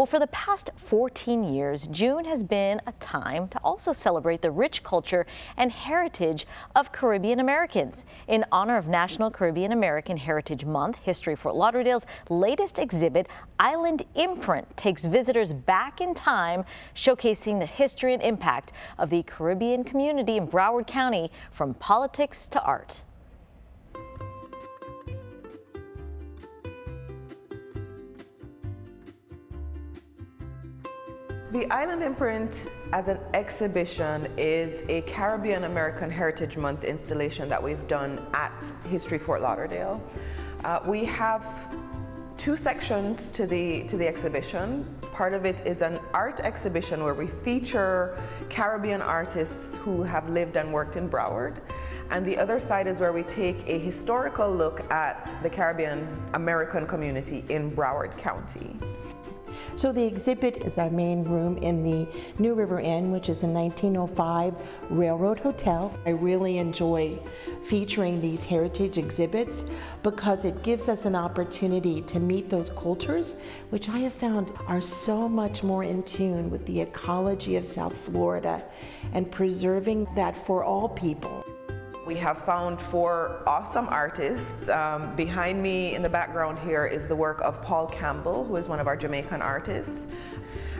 Well, for the past 14 years, June has been a time to also celebrate the rich culture and heritage of Caribbean Americans. In honor of National Caribbean American Heritage Month, History Fort Lauderdale's latest exhibit, Island Imprint, takes visitors back in time, showcasing the history and impact of the Caribbean community in Broward County from politics to art. The Island Imprint as an exhibition is a Caribbean American Heritage Month installation that we've done at History Fort Lauderdale. Uh, we have two sections to the, to the exhibition. Part of it is an art exhibition where we feature Caribbean artists who have lived and worked in Broward. And the other side is where we take a historical look at the Caribbean American community in Broward County. So the exhibit is our main room in the New River Inn, which is the 1905 Railroad Hotel. I really enjoy featuring these heritage exhibits because it gives us an opportunity to meet those cultures, which I have found are so much more in tune with the ecology of South Florida and preserving that for all people. We have found four awesome artists. Um, behind me in the background here is the work of Paul Campbell, who is one of our Jamaican artists.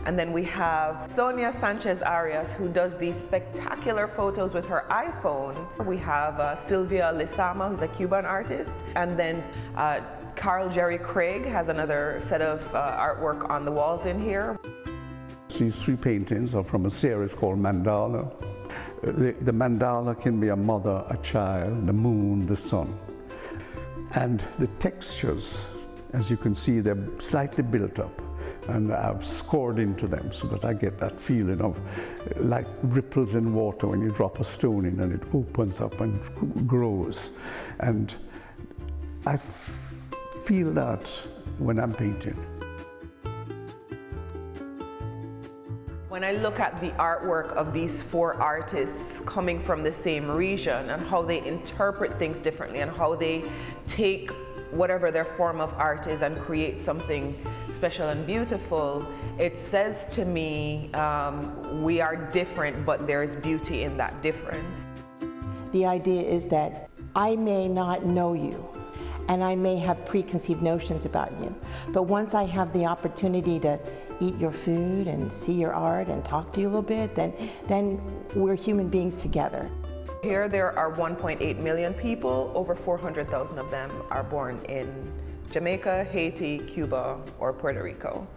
And then we have Sonia Sanchez Arias, who does these spectacular photos with her iPhone. We have uh, Sylvia Lizama, who's a Cuban artist. And then uh, Carl Jerry Craig has another set of uh, artwork on the walls in here. These three paintings are from a series called Mandala. The, the, mandala can be a mother, a child, the moon, the sun. And the textures, as you can see, they're slightly built up and I've scored into them so that I get that feeling of like ripples in water when you drop a stone in and it opens up and grows. And I feel that when I'm painting. When I look at the artwork of these four artists coming from the same region and how they interpret things differently and how they take whatever their form of art is and create something special and beautiful, it says to me, um, we are different, but there's beauty in that difference. The idea is that I may not know you, and I may have preconceived notions about you. But once I have the opportunity to eat your food and see your art and talk to you a little bit, then, then we're human beings together. Here there are 1.8 million people, over 400,000 of them are born in Jamaica, Haiti, Cuba, or Puerto Rico.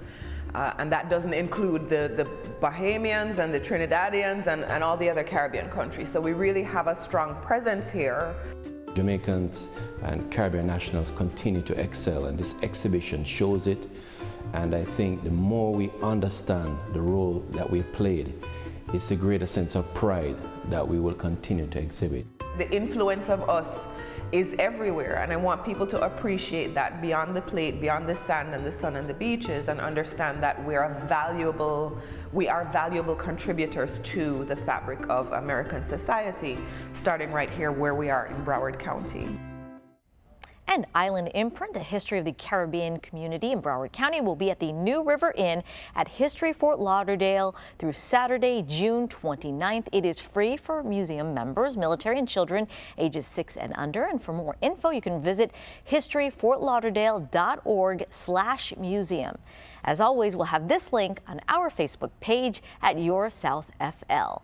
Uh, and that doesn't include the, the Bahamians and the Trinidadians and, and all the other Caribbean countries. So we really have a strong presence here. Jamaicans and Caribbean nationals continue to excel and this exhibition shows it. And I think the more we understand the role that we've played, it's a greater sense of pride that we will continue to exhibit. The influence of us is everywhere and I want people to appreciate that beyond the plate, beyond the sand and the sun and the beaches and understand that we are valuable, we are valuable contributors to the fabric of American society, starting right here where we are in Broward County. And Island Imprint, a history of the Caribbean community in Broward County, will be at the New River Inn at History Fort Lauderdale through Saturday, June 29th. It is free for museum members, military, and children ages 6 and under. And for more info, you can visit historyfortlauderdale.org slash museum. As always, we'll have this link on our Facebook page at Your South FL.